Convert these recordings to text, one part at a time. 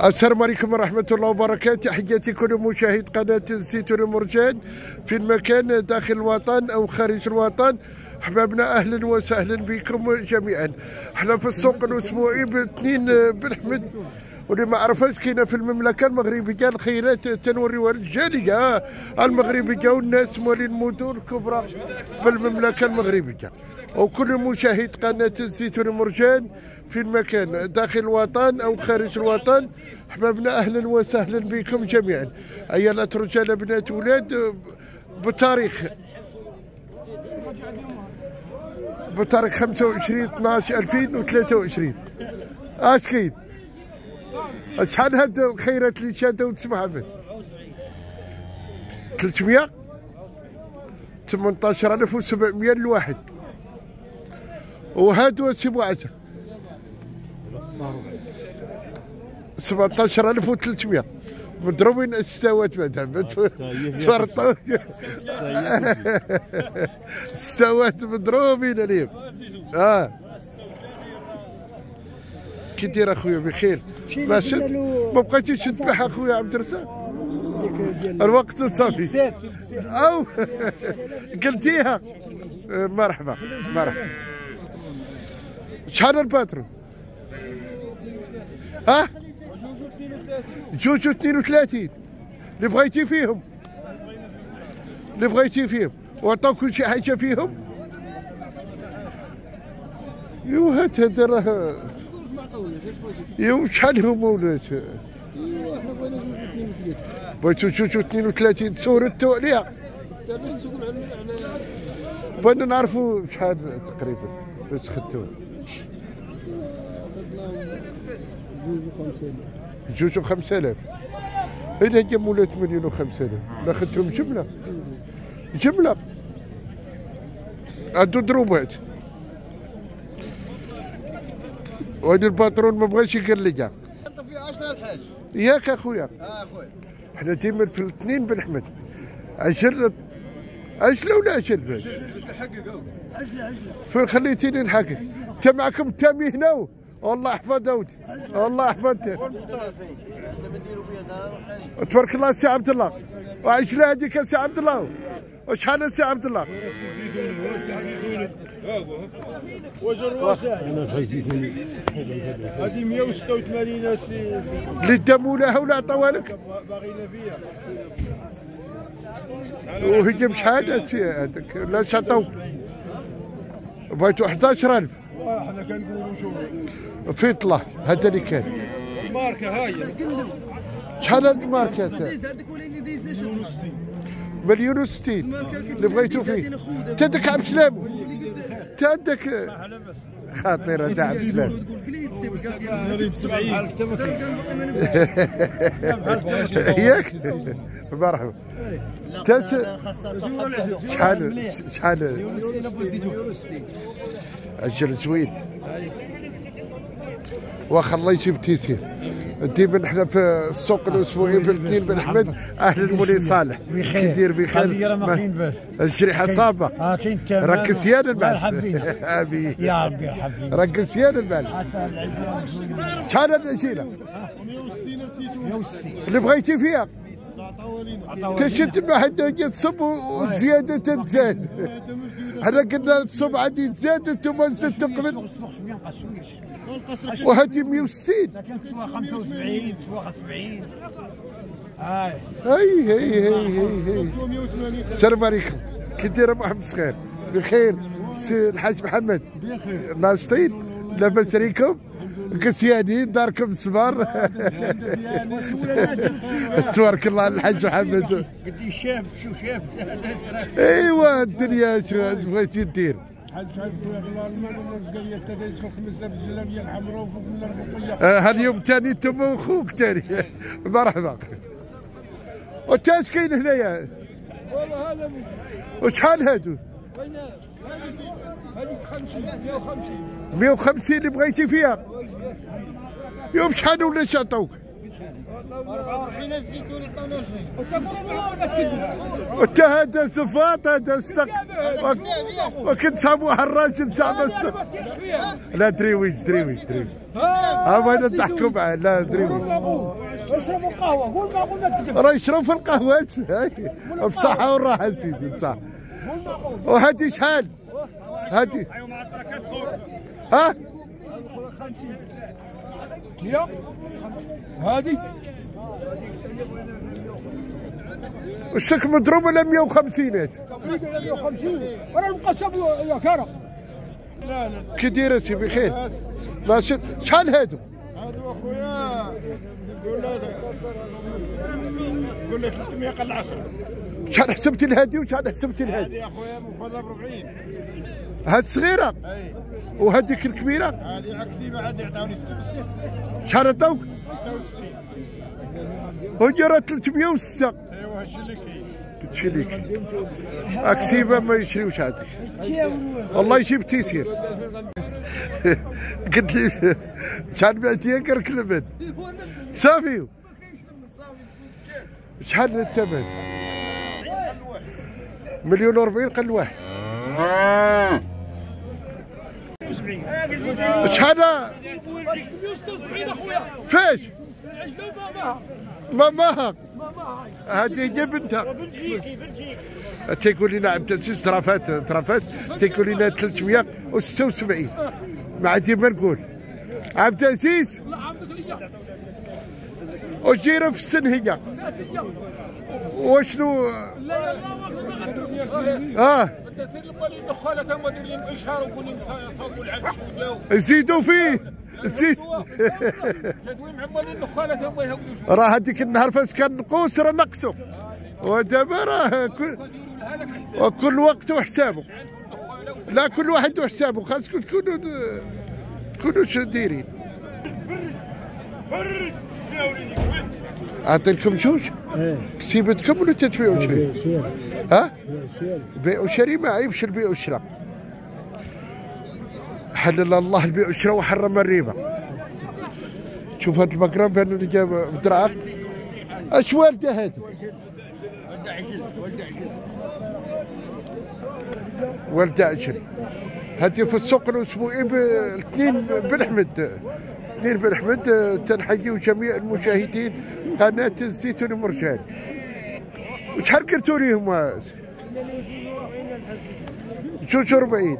السلام عليكم ورحمة الله وبركاته. تحياتي كل مشاهد قناة الزيتون المرجان في المكان داخل الوطن أو خارج الوطن. أحبابنا أهلا وسهلا بكم جميعا. أحنا في السوق الأسبوعي باثنين بن حمد واللي ما عرفاش كاينة في المملكة المغربية الخيرات تنوريوها الجاليه المغربية والناس مولين المدن الكبرى بالمملكة المغربية. وكل مشاهد قناة الزيتون المرجان في المكان داخل الوطن أو خارج الوطن. أحبابنا أهلا وسهلا بكم جميعا. ايالات رجال بنات ولاد بتاريخ بتاريخ 25 12 2023 اش كاين شحال هاد الخيرات اللي شاده وتسمعها به؟ 300 18700 لواحد. وهادو سي بوعزه 17300 مضروبين الستوات بعدا تورطوا. الستوات مضروبين اليوم. آه. كي داير أخويا بخير. ما شد ما بقيتيش تذبح أخويا عبد الرزاق. الوقت صافي. أو. قلتيها. مرحبا. مرحبا. شحال الباترون ها؟ جوج 32 اللي بغيتي فيهم. اللي بغيتي فيهم. وعطاو كل شي حاجة فيهم؟ يو هات هذا راه. يو شحال هما ولات؟ بغيتو جوج 32 سورتو عليها. بغينا نعرفوا شحال تقريبا فاش خدتوه جوج و 5000 إذا هي مولات مليون و 5000 لا خدتهم جملة. جملة. عندو دروبات. وهذا الباترون ما بغاش يقلقها في 10 الحاج ياك أخويا. آه اخويا إحنا ديما في الاثنين بن حمد عشر عجلة ولا عجل باش حقق فين خليتيني نحقق أنت معكم التامي هنا؟ والله يحفظ ودي والله يحفظك تبارك الله سي عبد الله. وعجلة هذيك سي عبد الله. وشحال سي عبد الله؟ هذه 186 سي اللي لها ولا عطاوها لك. باغينا فيها وهي بشحال سي هذاك لا شطو بغيتو 11000 إحنا كنقولوا شوف في طلع هذا اللي كان. الماركه هاي. شحال هاد الماركات هذاك وليني ديزا مليون و 60 اللي بغيتو فيه. تدك عبد السلام تدك خطيرة تاع عبد السلام تقول كلي تسيب كاع ديال نريد 70 ياك؟ مرحبا شحال شحال أجل زوين. واخا الله يجيب تيسير. ديما حنا في السوق الأسبوعي في الاثنين بن احمد أهل المولي صالح. كيدير بخير. هذه راه ما كاين باش. الجريحه صعبة. آه كاين تمام المال فينا. امين يا ربي يرحم المال حتى العيد شحال هاد العجينه 160 اللي بغيتي فيها. تشد ما حد تصب وزيادة تتزاد حنا قلنا تصب عادي تزاد أنتم زدتوا قبل. وهذه 160 لكن تسوى 75 تسوى 70 هاي. هي هي هي السلام عليكم. كي داير ابو حمد صغير بخير. سي الحاج محمد. بخير. ناشطين. لاباس عليكم. كسيانين داركم الصبر. تبارك الله الحاج محمد. لي شاب شو شاب؟ ايوا الدنيا شو بغيتي دير حد شايف الله المال والناس قال لي تدريس فوق 5000 الجلابيه الحمراء وفوق من الرقيه آه، هاليوم تاني أنتم وأخوك تاني. مرحبا. وتاش كاين هنايا؟ والله هذا وشحال هادو؟ هذيك 50 150 150 اللي بغيتي فيها. يوم شحال ولا عطاوك 44 الزيتون القانوني وتقولوا والله ما تكذبوا وانت هذا صفات هذا استق وك- وكنت صابو حراش نسع بس لا درويش درويش درويش هذا تحكوا معاه لا درويش اشربوا قهوه قول ما قول ما تكذب راه يشرب في القهوات هاي. بصحة والراحة سيدي بصح. وهادي شحال؟ هادي ها؟ يا. هذه وشك مضروب ولا 150 هاد 150 أنا المقسم يا كرم كي داير سي بخير. لا ش- شحال هادو؟ هذا أخويا. قول له قول له 300 قل 10 شحال حسبتي لهادي وشحال حسبتي لهادي هذه أخويا مفضله ب 40 هاد صغيرة. أي. وهذيك الكبيرة. هذه عكسي بعد يعطوني 66 شحال عطاوك 66 وهي راه 306 ايوا هادشي اللي كاين. تشريك اكسيبه ما يشريوش هذيك والله يجيب تيسير. قلت لي شحال بعتيها كرك لبن صافي. شحال الثمن؟ مليون و40 قل واحد. شحال 176 اخويا فاش باباها ماماها ماما هذه هي بنتها تيقول لنا عبد العزيز طرافات طرافات تيقول لنا 376 ما عندي ما نقول عبد العزيز الله عبدك ليا وجيره في السن هي وشنو؟ لا لا لا ما غدر آه دير لهم اشاره وقول لهم العفش زيدوا فيه؟ زيد يهودوا راه هذيك النهار فاش كان نقوس راه نقصوا ودابا راه كل وقت وحسابه لا كل واحد وحسابه خاصكم تكونوا تكونوا شو دايرين اعطيتكم جوج؟ كسيبتكم ولا تدفعوا شري ها؟ بيع وشري ما عيبش البيع والشراء حلل الله البيع والشراء وحرم الربا. شوف هاد البقرة بانوا اللي جاب بدرعه أش والدة هذه ولد عشر هاتي في السوق الأسبوعي بالاثنين بن أحمد. اثنين بن أحمد تنحيي جميع المشاهدين. قناه الزيتون مرجان وشحال قلتوا ليهم جوج وربعين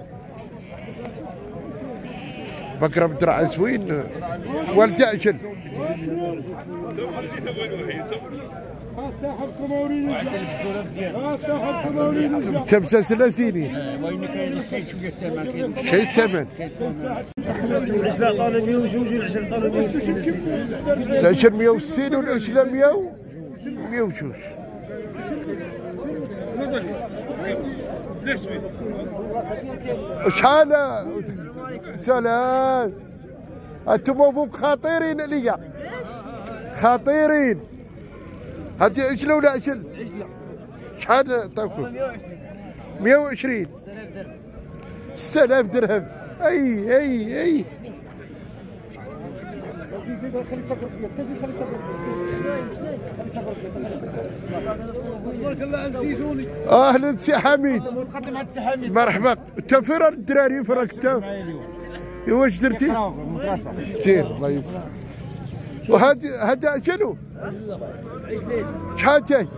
بقرة بدرع زوين ولد عجل مورين تمساسلة زينين وين شوية الثمن كاين شيء الثمن العشرة طالب 102 والعشرة طالب 160 العشر 160 والعشرة 100 102 شحال سلام. أنتم فوق خطيرين عليا خطيرين هاتي عجلة ولا عجل؟ شحال طاكم؟ 120 6000 درهم. أي أي أي. على الزيتوني أهلا سي حميد. مرحبا. أنت فين راه الدراري؟ فراك أنت؟ واش درتي؟ سير الله يسر. وهذا هذا اجلو شحال جاي؟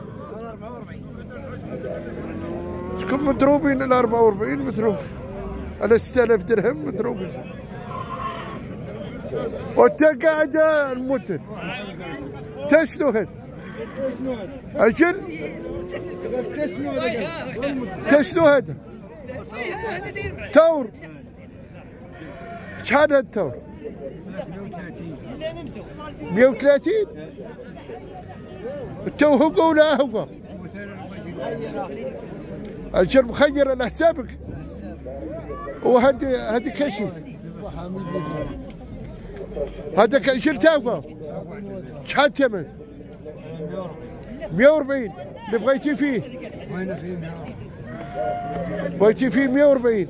شكون مضروبين ال 44 مضروب على 6000 درهم مضروبين وانت قاعد المتن انت شنو هذا؟ أجل انت شنو هذا؟ تور شحال هذا التور؟ 130 انت هو ولا هو؟ أجل مخير على حسابك وهذه هذه كشي هذا كأجل تاوى شحال ثمن؟ 140 اللي بغيتي فيه. بغيتي فيه 140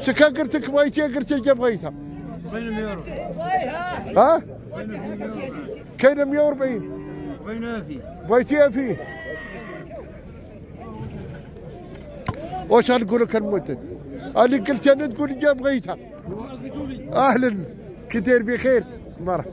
شكا قلت لك بغيتيها قلت لك بغيتها ها؟ كاينة 140 بغيناها فيه بغيتيها فيه واش غنقول لك المدد اللي قلت أنا تقول لي بغيتها أهلا. كي داير بخير. مرحبا